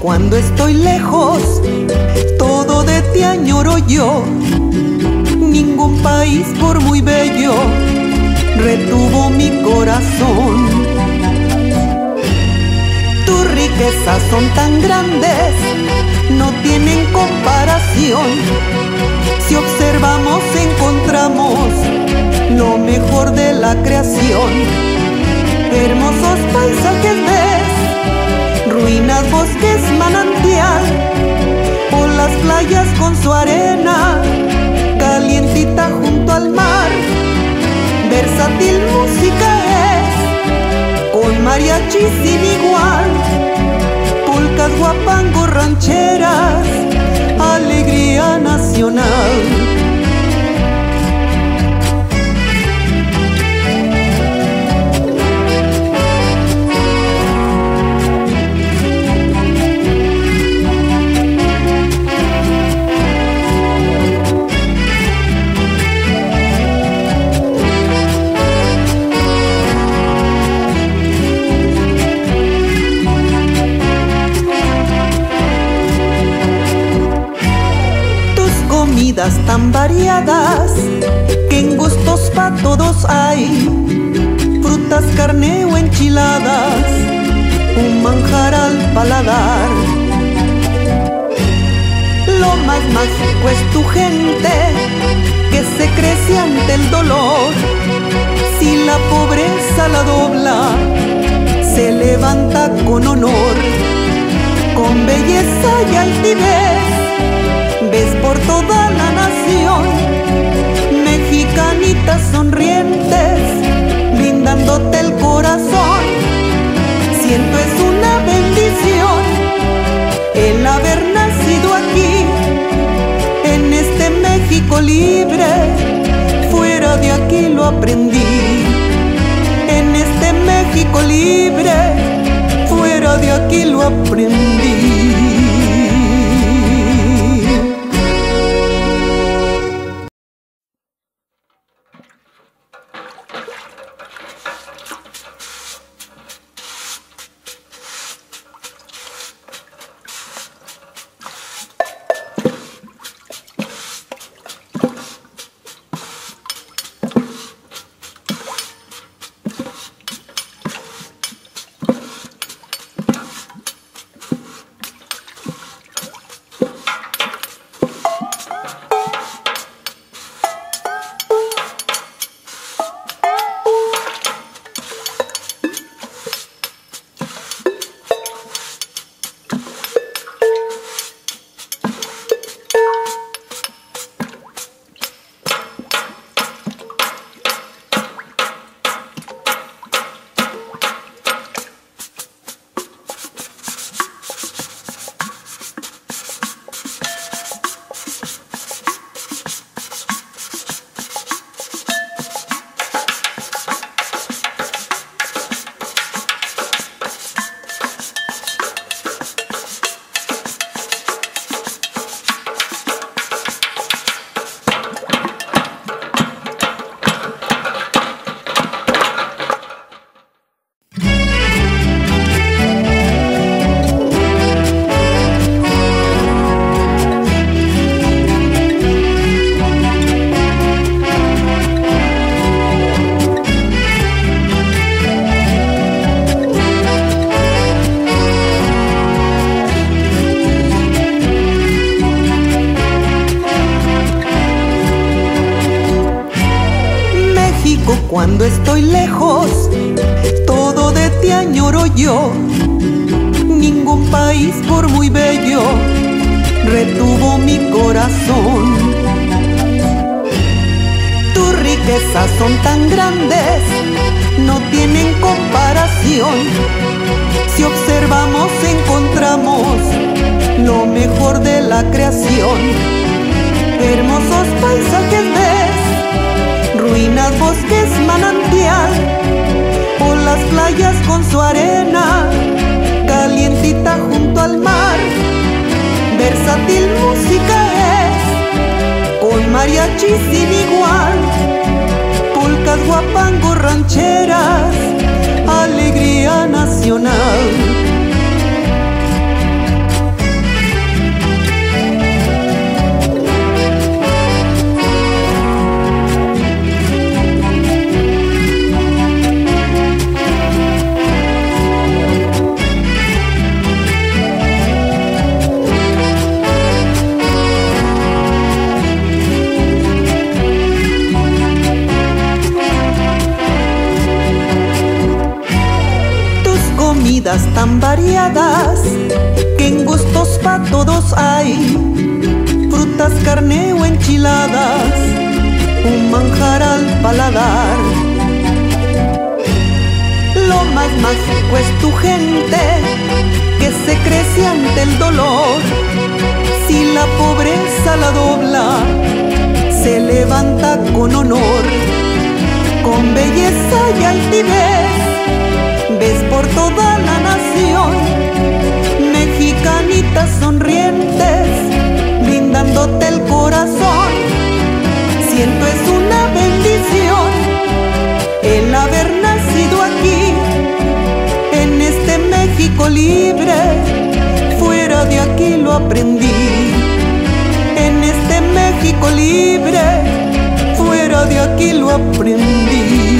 cuando estoy lejos, todo de ti añoro yo. Ningún país por muy bello retuvo mi corazón. Tus riquezas son tan grandes, no tienen comparación. Si observamos encontramos lo mejor de la creación. Hermosos paisajes ves, ruinas, bosques, manantial, o las playas con su arena, calientita junto al mar. Versátil música es, con mariachi sin igual, polcas, guapangos, rancheras, alegría nacional. Tan variadas que en gustos para todos hay. Frutas, carne o enchiladas, un manjar al paladar. Lo más mágico es tu gente que se crece ante el dolor. Si la pobreza la dobla, se levanta con honor, con belleza y altivez ves por toda sonrientes, brindándote el corazón. Siento es una bendición el haber nacido aquí, en este México libre, fuera de aquí lo aprendí. En este México libre, fuera de aquí lo aprendí. Lejos, todo de ti añoro yo. Ningún país por muy bello retuvo mi corazón. Tus riquezas son tan grandes, no tienen comparación. Si observamos encontramos lo mejor de la creación. Hermosos paisajes las playas con su arena, calientita junto al mar. Versátil música es, con mariachi sin igual, polcas, guapangos, rancheras, alegría nacional. Tan variadas que en gustos para todos hay. Frutas, carne o enchiladas, un manjar al paladar. Lo más mágico es tu gente que se crece ante el dolor. Si la pobreza la dobla, se levanta con honor, con belleza y altivez sonrientes, brindándote el corazón. Siento es una bendición el haber nacido aquí, en este México libre, fuera de aquí lo aprendí. En este México libre, fuera de aquí lo aprendí.